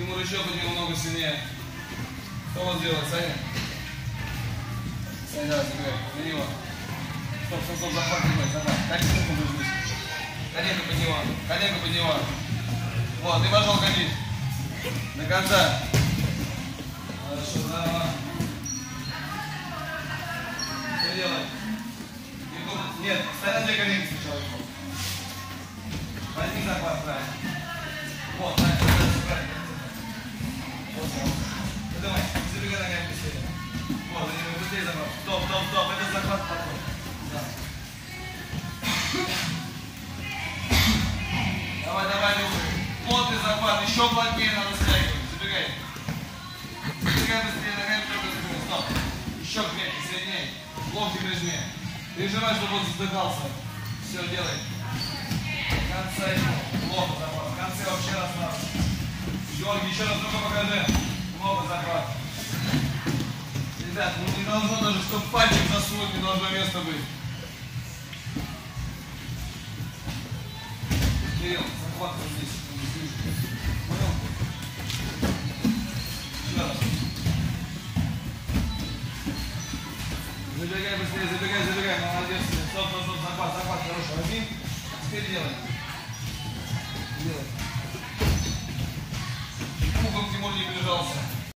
Тимур, еще поднял ногу сильнее. Кто вот делает, Саня? Саня, забегай. На него. Стоп, стоп, стоп, захват, не захват. Как ты руку будешь быть? Коленку подняла. Коленку подняла. Вот, и пошел ходить. До конца. Нет, на две коленки сначала. Возьми захват, правильно. Вот, правильно, правильно, правильно. Вот, вот. Ну давай, забегай ногами быстрее. Вот, забегай быстрее захват. Стоп, стоп, стоп, это захват потом. Да. Давай, давай, Люка. Плотный захват, еще плотнее надо стягивать. Забегай. Забегай быстрее, ногами только забегай. Стоп. Еще крепче, сильнее. Локти прижми. Прижимай, чтобы он задыхался. Все, делай. В конце плохо захват. В конце вообще расслабься. Георгий, еще раз руку покажи. Плохо захват. Ребят, ну не должно даже, чтобы пальчик засунуть, не должно места быть. Кирилл, захват здесь. Забегай быстрее, забегай, забегай. Молодец. Стоп, стоп, стоп. Захват, захват. Хорошо. Один. Теперь делай. Делай. Угол Тимур не прижался.